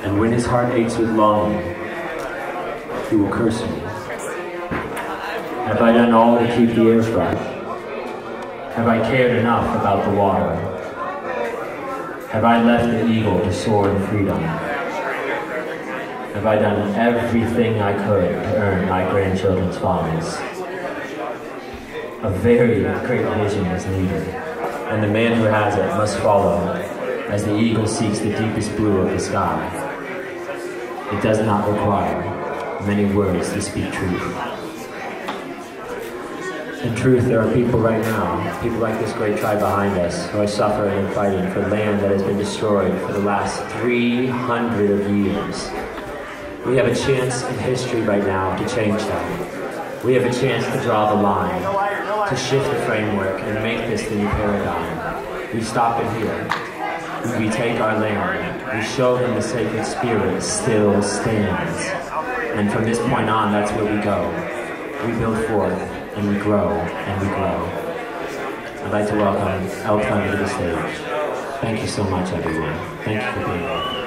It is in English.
And when his heart aches with longing, he will curse me. Have I done all to keep the air fresh? Have I cared enough about the water? Have I left the eagle to soar in freedom? Have I done everything I could to earn my grandchildren's fondness? A very great vision is needed, and the man who has it must follow as the eagle seeks the deepest blue of the sky. It does not require many words to speak truth. In truth, there are people right now, people like this great tribe behind us, who are suffering and fighting for land that has been destroyed for the last 300 of years. We have a chance in history right now to change that. We have a chance to draw the line, to shift the framework and make this the new paradigm. We stop it here. We take our land. We show them the sacred spirit still stands. And from this point on, that's where we go. We build forth and we grow and we grow. I'd like to welcome Elton to the stage. Thank you so much, everyone. Thank you for being here.